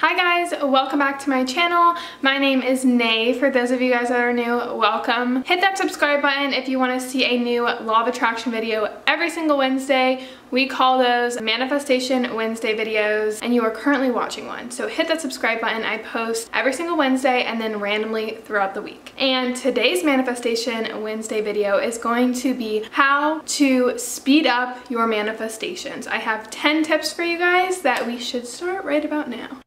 Hi guys, welcome back to my channel. My name is Ney. For those of you guys that are new, welcome. Hit that subscribe button if you want to see a new Law of Attraction video every single Wednesday. We call those Manifestation Wednesday videos and you are currently watching one. So hit that subscribe button. I post every single Wednesday and then randomly throughout the week. And today's Manifestation Wednesday video is going to be how to speed up your manifestations. I have 10 tips for you guys that we should start right about now.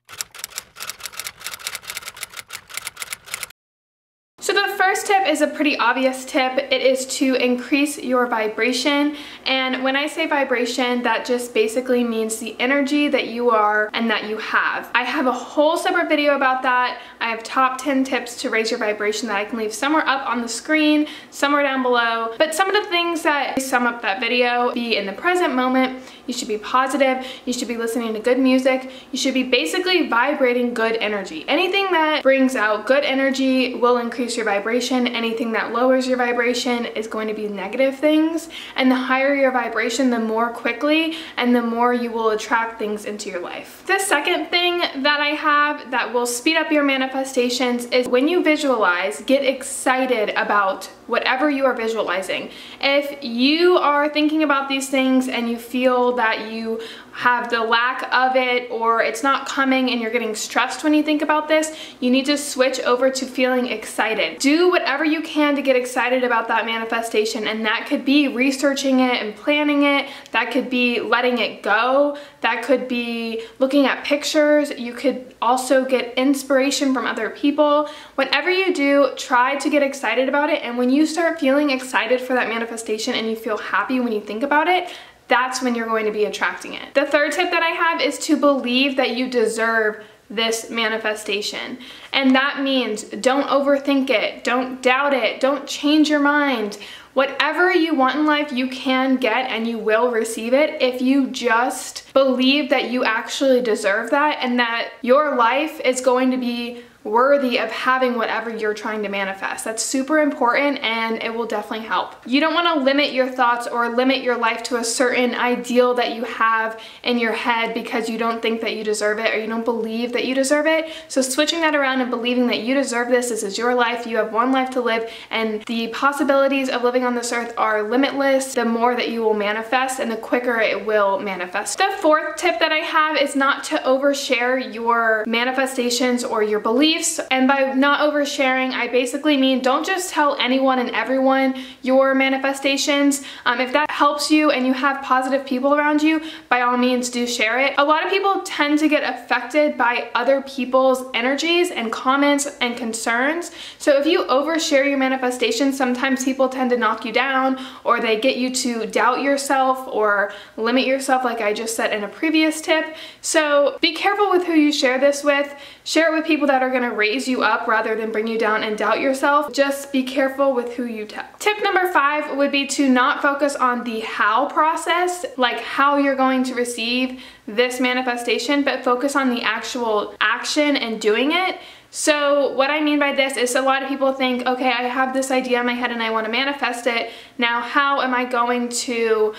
First tip is a pretty obvious tip. It is to increase your vibration. And when I say vibration, that just basically means the energy that you are and that you have. I have a whole separate video about that. I have top 10 tips to raise your vibration that I can leave somewhere up on the screen, somewhere down below. But some of the things that sum up that video be in the present moment. You should be positive. You should be listening to good music. You should be basically vibrating good energy. Anything that brings out good energy will increase your vibration vibration, anything that lowers your vibration is going to be negative things. And the higher your vibration, the more quickly and the more you will attract things into your life. The second thing that I have that will speed up your manifestations is when you visualize, get excited about whatever you are visualizing. If you are thinking about these things and you feel that you have the lack of it or it's not coming and you're getting stressed when you think about this, you need to switch over to feeling excited. Do whatever you can to get excited about that manifestation and that could be researching it and planning it, that could be letting it go, that could be looking at pictures, you could also get inspiration from other people. Whatever you do, try to get excited about it and when you start feeling excited for that manifestation and you feel happy when you think about it, that's when you're going to be attracting it. The third tip that I have is to believe that you deserve this manifestation. And that means don't overthink it, don't doubt it, don't change your mind. Whatever you want in life, you can get and you will receive it if you just believe that you actually deserve that and that your life is going to be worthy of having whatever you're trying to manifest. That's super important and it will definitely help. You don't want to limit your thoughts or limit your life to a certain ideal that you have in your head because you don't think that you deserve it or you don't believe that you deserve it. So switching that around and believing that you deserve this, this is your life, you have one life to live and the possibilities of living on this earth are limitless. The more that you will manifest and the quicker it will manifest. The fourth tip that I have is not to overshare your manifestations or your beliefs beliefs. And by not oversharing, I basically mean don't just tell anyone and everyone your manifestations. Um, if that helps you and you have positive people around you, by all means do share it. A lot of people tend to get affected by other people's energies and comments and concerns. So if you overshare your manifestations, sometimes people tend to knock you down or they get you to doubt yourself or limit yourself like I just said in a previous tip. So be careful with who you share this with. Share it with people that are gonna raise you up rather than bring you down and doubt yourself. Just be careful with who you tell. Tip number five would be to not focus on the how process, like how you're going to receive this manifestation, but focus on the actual action and doing it. So what I mean by this is a lot of people think, okay, I have this idea in my head and I want to manifest it. Now, how am I going to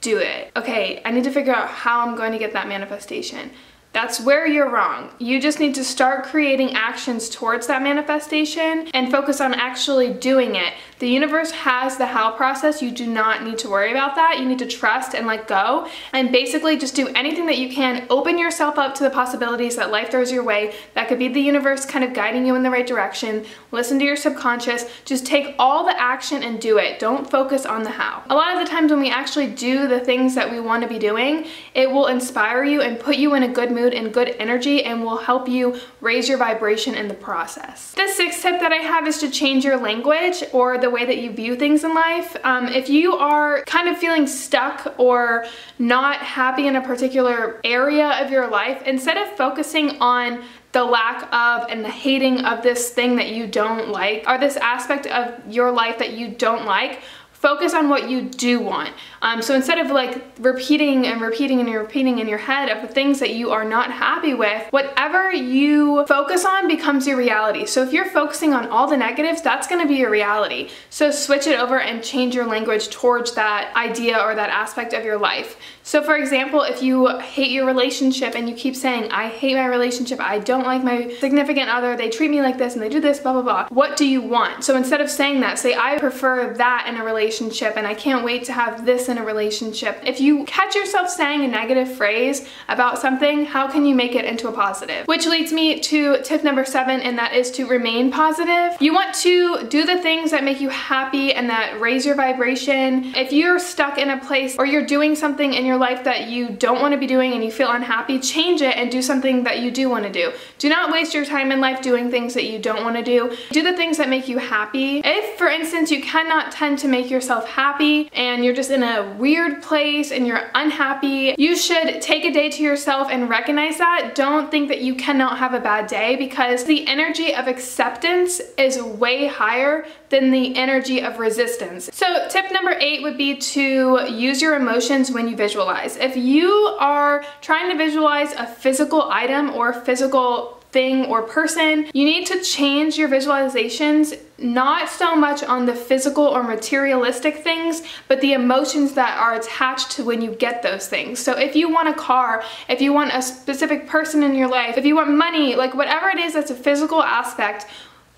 do it? Okay, I need to figure out how I'm going to get that manifestation. That's where you're wrong. You just need to start creating actions towards that manifestation and focus on actually doing it. The universe has the how process. You do not need to worry about that. You need to trust and let go and basically just do anything that you can. Open yourself up to the possibilities that life throws your way. That could be the universe kind of guiding you in the right direction. Listen to your subconscious. Just take all the action and do it. Don't focus on the how. A lot of the times when we actually do the things that we want to be doing, it will inspire you and put you in a good mood and good energy and will help you raise your vibration in the process. The sixth tip that I have is to change your language or the way that you view things in life. Um, if you are kind of feeling stuck or not happy in a particular area of your life, instead of focusing on the lack of and the hating of this thing that you don't like or this aspect of your life that you don't like, Focus on what you do want. Um, so instead of like repeating and repeating and repeating in your head of the things that you are not happy with, whatever you focus on becomes your reality. So if you're focusing on all the negatives, that's gonna be your reality. So switch it over and change your language towards that idea or that aspect of your life. So for example, if you hate your relationship and you keep saying, I hate my relationship, I don't like my significant other, they treat me like this and they do this, blah, blah, blah. What do you want? So instead of saying that, say, I prefer that in a relationship and I can't wait to have this in a relationship. If you catch yourself saying a negative phrase about something, how can you make it into a positive? Which leads me to tip number seven, and that is to remain positive. You want to do the things that make you happy and that raise your vibration. If you're stuck in a place or you're doing something in your life that you don't want to be doing and you feel unhappy, change it and do something that you do want to do. Do not waste your time in life doing things that you don't want to do. Do the things that make you happy. If, for instance, you cannot tend to make yourself happy and you're just in a weird place and you're unhappy, you should take a day to yourself and recognize that. Don't think that you cannot have a bad day because the energy of acceptance is way higher than the energy of resistance. So tip number eight would be to use your emotions when you visualize. If you are trying to visualize a physical item or physical thing or person, you need to change your visualizations not so much on the physical or materialistic things, but the emotions that are attached to when you get those things. So if you want a car, if you want a specific person in your life, if you want money, like whatever it is that's a physical aspect,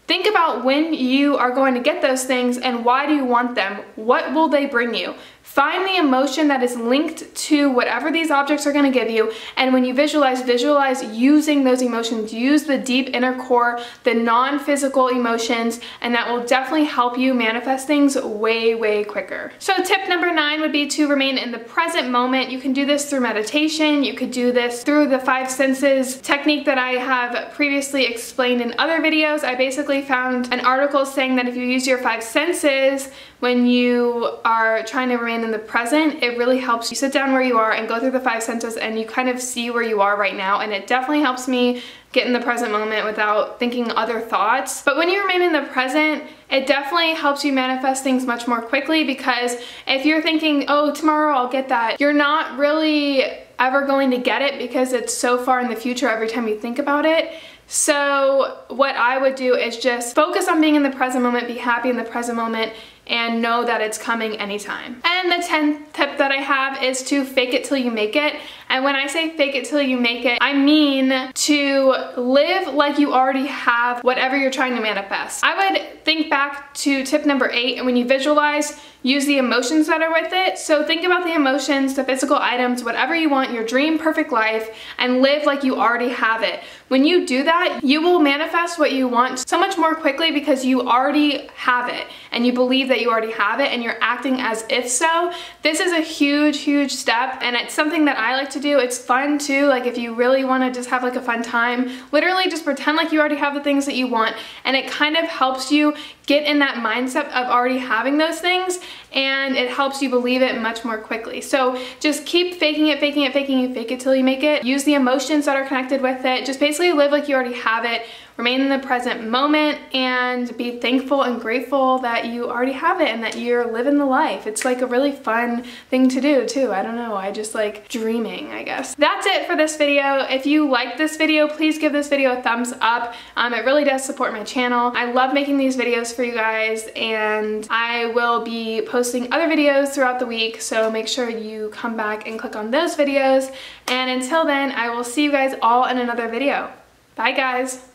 Think about when you are going to get those things and why do you want them? What will they bring you? Find the emotion that is linked to whatever these objects are going to give you and when you visualize, visualize using those emotions. Use the deep inner core, the non-physical emotions, and that will definitely help you manifest things way, way quicker. So tip number nine would be to remain in the present moment. You can do this through meditation. You could do this through the five senses technique that I have previously explained in other videos. I basically found an article saying that if you use your five senses when you are trying to remain in the present, it really helps you sit down where you are and go through the five senses and you kind of see where you are right now. And it definitely helps me get in the present moment without thinking other thoughts. But when you remain in the present, it definitely helps you manifest things much more quickly because if you're thinking, oh, tomorrow I'll get that, you're not really ever going to get it because it's so far in the future every time you think about it. So what I would do is just focus on being in the present moment, be happy in the present moment, and know that it's coming anytime. And the 10th tip that I have is to fake it till you make it. And when I say fake it till you make it, I mean to live like you already have whatever you're trying to manifest. I would think back to tip number eight, and when you visualize, use the emotions that are with it. So think about the emotions, the physical items, whatever you want, your dream perfect life, and live like you already have it. When you do that, you will manifest what you want so much more quickly because you already have it and you believe that you already have it and you're acting as if so. This is a huge, huge step and it's something that I like to do. It's fun too, like if you really wanna just have like a fun time, literally just pretend like you already have the things that you want and it kind of helps you get in that mindset of already having those things and it helps you believe it much more quickly. So just keep faking it, faking it, faking it, fake it till you make it. Use the emotions that are connected with it. Just basically live like you already have it remain in the present moment and be thankful and grateful that you already have it and that you're living the life. It's like a really fun thing to do too. I don't know, I just like dreaming, I guess. That's it for this video. If you like this video, please give this video a thumbs up. Um, it really does support my channel. I love making these videos for you guys and I will be posting other videos throughout the week, so make sure you come back and click on those videos. And until then, I will see you guys all in another video. Bye guys!